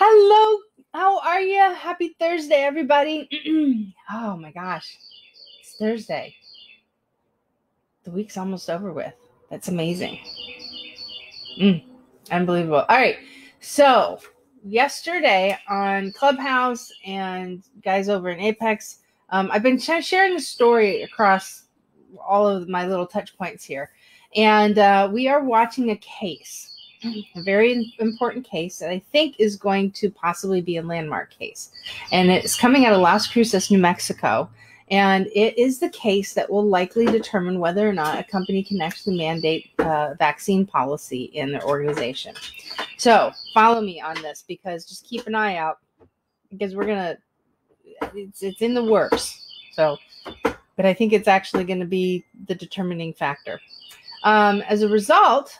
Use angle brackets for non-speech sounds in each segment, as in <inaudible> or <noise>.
Hello, how are you? Happy Thursday, everybody. <clears throat> oh my gosh, it's Thursday. The week's almost over with. That's amazing. Mm, unbelievable. All right, so yesterday on Clubhouse and guys over in Apex, um, I've been sh- sharing the story across all of my little touch points here. And uh, we are watching a case, a very important case that I think is going to possibly be a landmark case. And it's coming out of Las Cruces, New Mexico. And it is the case that will likely determine whether or not a company can actually mandate uh, vaccine policy in their organization. So follow me on this because just keep an eye out because we're going to, it's, it's in the works. So, but I think it's actually going to be the determining factor. Um, as a result,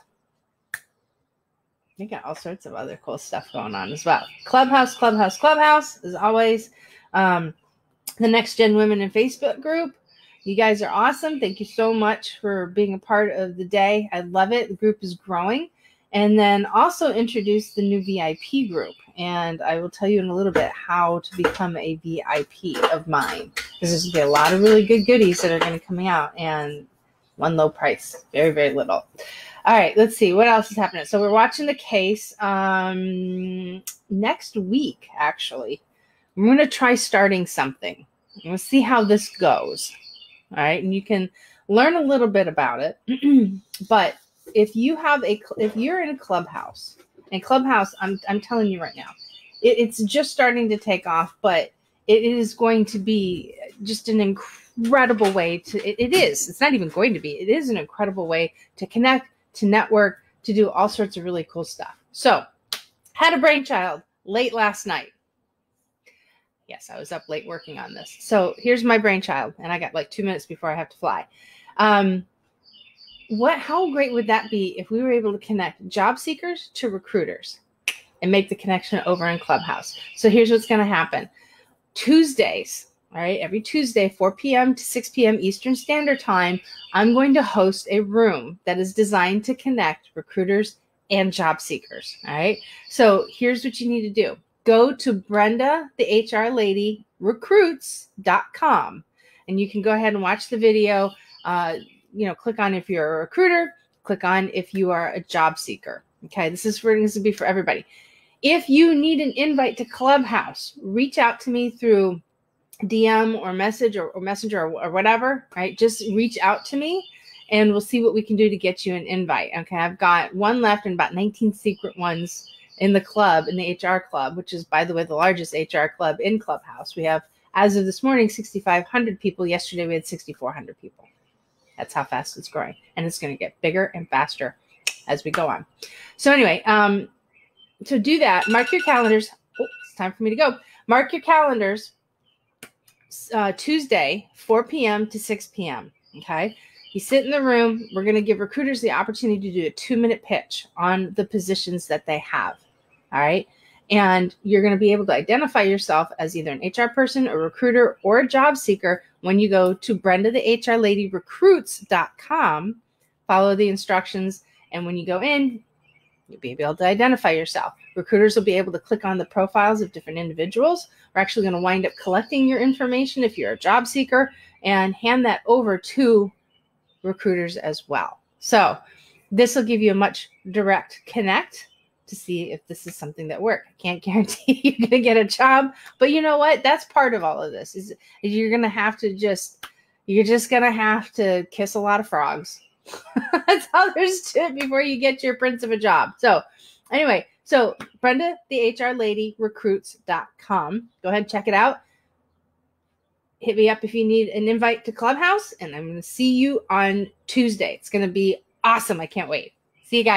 we got all sorts of other cool stuff going on as well. Clubhouse, Clubhouse, Clubhouse, as always. Um, the Next Gen Women in Facebook group. You guys are awesome. Thank you so much for being a part of the day. I love it. The group is growing. And then also introduce the new VIP group. And I will tell you in a little bit how to become a VIP of mine. Because there's going to be a lot of really good goodies that are going to coming out. And one low price, very, very little. All right, let's see what else is happening. So we're watching the case um, next week, actually. I'm going to try starting something. We'll see how this goes. All right, and you can learn a little bit about it. <clears throat> but if you have a, if you're in a clubhouse, and clubhouse, I'm, I'm telling you right now, it, it's just starting to take off, but it is going to be just an incredible way to it, it is it's not even going to be it is an incredible way to connect to network to do all sorts of really cool stuff. So had a brainchild late last night. Yes i was up late working on this. So here's my brainchild and i got like two minutes before i have to fly. Um what how great would that be if we were able to connect job seekers to recruiters and make the connection over in clubhouse? So here's what's going to happen tuesdays all right, every Tuesday, 4 p.m. to 6 p.m. Eastern Standard Time, I'm going to host a room that is designed to connect recruiters and job seekers. All right, so here's what you need to do go to Brenda, the HR lady, recruits.com, and you can go ahead and watch the video. Uh, you know, click on if you're a recruiter, click on if you are a job seeker. Okay, this is for this be for everybody. If you need an invite to Clubhouse, reach out to me through DM or message or, or messenger or, or, whatever, right? Just reach out to me and we'll see what we can do to get you an invite. Okay. I've got one left and about 19 secret ones in the club, in the HR club, which is, by the way, the largest HR club in Clubhouse. We have, as of this morning, 6,500 people. Yesterday, we had 6,400 people. That's how fast it's growing. And it's going to get bigger and faster as we go on. So, anyway, um, to do that, mark your calendars. Oh, it's time for me to go. Mark your calendars uh, Tuesday, 4 p.m. to 6 p.m. Okay. You sit in the room. We're going to give recruiters the opportunity to do a two minute pitch on the positions that they have. All right. And you're going to be able to identify yourself as either an HR person, a recruiter, or a job seeker when you go to Brenda the HR Lady Recruits.com. Follow the instructions. And when you go in, you'll be able to identify yourself. Recruiters will be able to click on the profiles of different individuals. We're actually going to wind up collecting your information if you're a job seeker and hand that over to recruiters as well. So, this will give you a much direct connect to see if this is something that works. I can't <laughs> guarantee you're going to get a job, but you know what? That's part of all of this. Is you're going to have to just you're just going to have to kiss a lot of frogs <laughs> That's how there's to it before you get your prince of a job. So, anyway, so Brenda, the HR lady, recruits.com. Go ahead, and check it out. Hit me up if you need an invite to Clubhouse, and I'm going to see you on Tuesday. It's going to be awesome. I can't wait. See you guys.